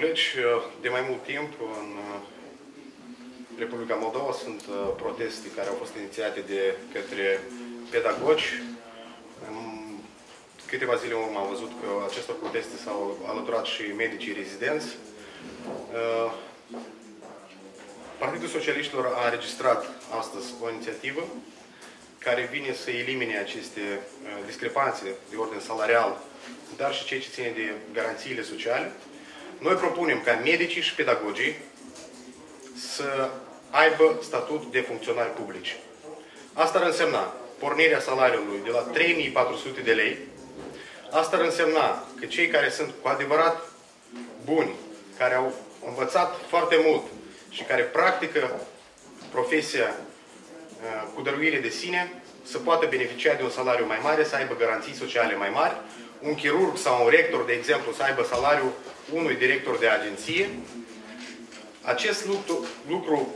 colegi, de mai mult timp în Republica Moldova sunt proteste care au fost inițiate de către pedagogi. În câteva zile urmă am văzut că acestor proteste s-au alăturat și medicii rezidenți. Partidul Socialiștilor a înregistrat astăzi o inițiativă care vine să elimine aceste discrepanțe de ordine salarial, dar și ceea ce ține de garanțiile sociale. Noi propunem ca medicii și pedagogii să aibă statut de funcționari publici. Asta ar însemna pornirea salariului de la 3400 de lei. Asta ar însemna că cei care sunt cu adevărat buni, care au învățat foarte mult și care practică profesia uh, cu dăruire de sine, să poată beneficia de un salariu mai mare, să aibă garanții sociale mai mari, un chirurg sau un rector, de exemplu, să aibă salariul unui director de agenție. Acest lucru, lucru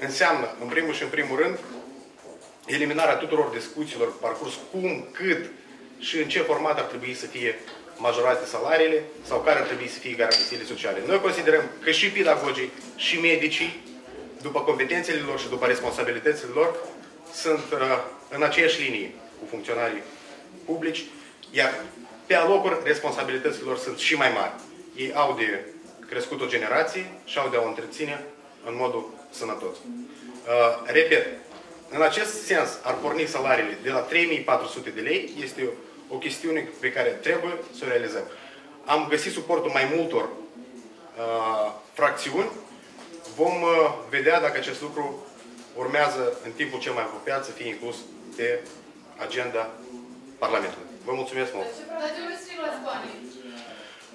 înseamnă, în primul și în primul rând, eliminarea tuturor discuțiilor parcurs cum, cât și în ce format ar trebui să fie majorate salariile sau care ar trebui să fie garanțiile sociale. Noi considerăm că și pedagogii și medicii, după competențele lor și după responsabilitățile lor, sunt uh, în aceeași linie cu funcționarii publici, iar pe alocuri responsabilitățile lor sunt și mai mari. Ei au de crescut o generație și au de a o întreține în modul sănătos. Uh, repet, în acest sens, ar porni salariile de la 3400 de lei, este o, o chestiune pe care trebuie să o realizăm. Am găsit suportul mai multor uh, fracțiuni. Vom uh, vedea dacă acest lucru urmează în timpul cel mai apropiat să fie inclus pe agenda Parlamentului. Vă mulțumesc mult!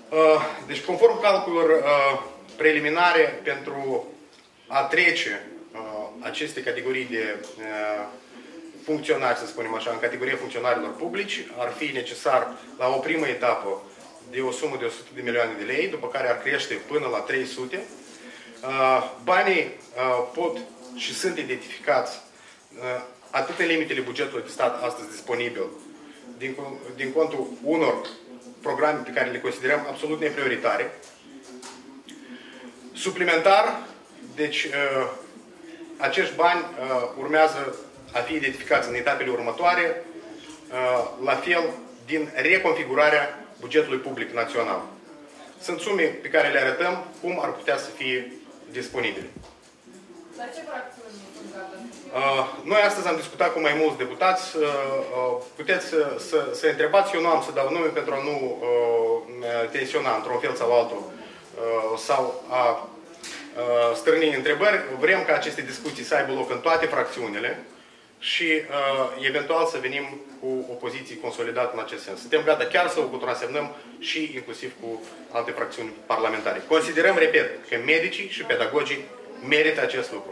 Uh, deci, conform calculelor uh, preliminare pentru a trece uh, aceste categorii de funcționari, să spunem așa, în categoria funcționarilor publici, ar fi necesar la o primă etapă de o sumă de 100 de milioane de lei, după care ar crește până la 300. Banii pot și sunt identificați atât în limitele bugetului de stat astăzi disponibil, din, din contul unor programe pe care le considerăm absolut neprioritare. Suplimentar, deci uh, acești bani uh, urmează a fi identificați în etapele următoare, uh, la fel din reconfigurarea bugetului public național. Sunt sume pe care le arătăm cum ar putea să fie disponibile. La ce fracțiuni Uh, noi astăzi am discutat cu mai mulți deputați. Uh, uh, puteți să, să, să întrebați, eu nu am să dau nume pentru a nu tensiona într-un fel sau altul sau a strâni întrebări. Vrem ca aceste discuții să aibă loc în toate fracțiunile și eventual să venim cu o poziție consolidată în acest sens. Suntem gata chiar să o contrasemnăm și inclusiv cu alte fracțiuni parlamentare. Considerăm, repet, că medicii și pedagogii merită acest lucru.